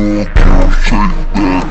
rock, shake back.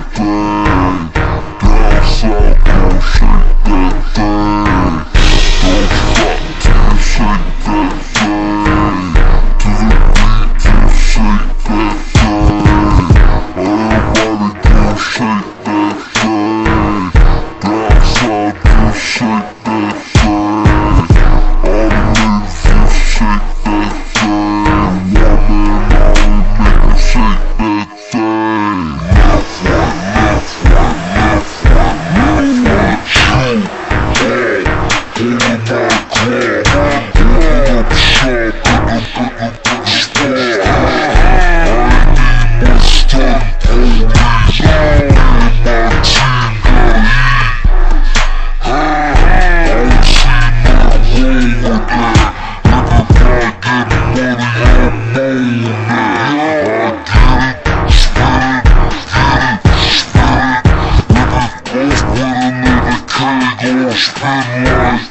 Пусть помочь.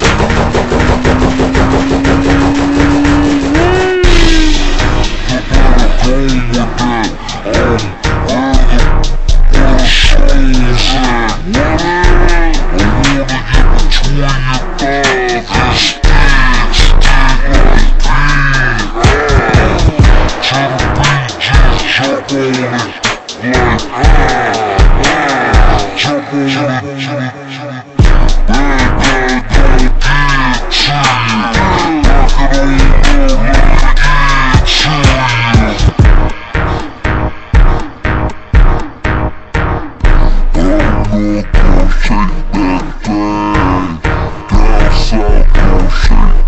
Detroit.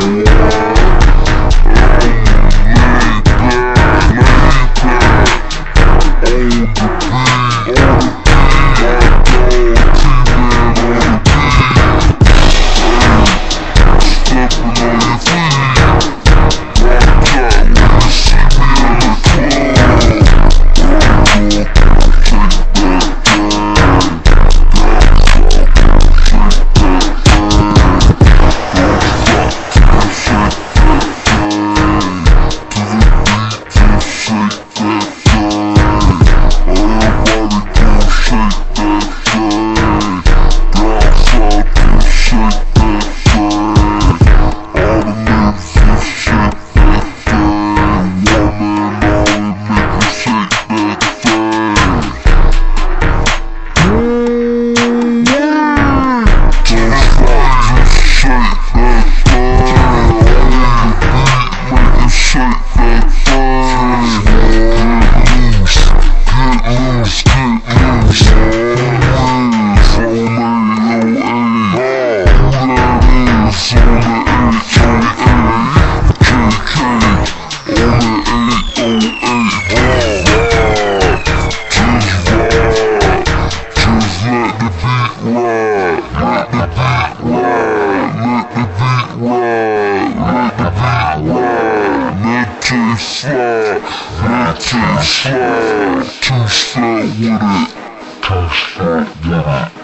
Thank you. Out with it. With it.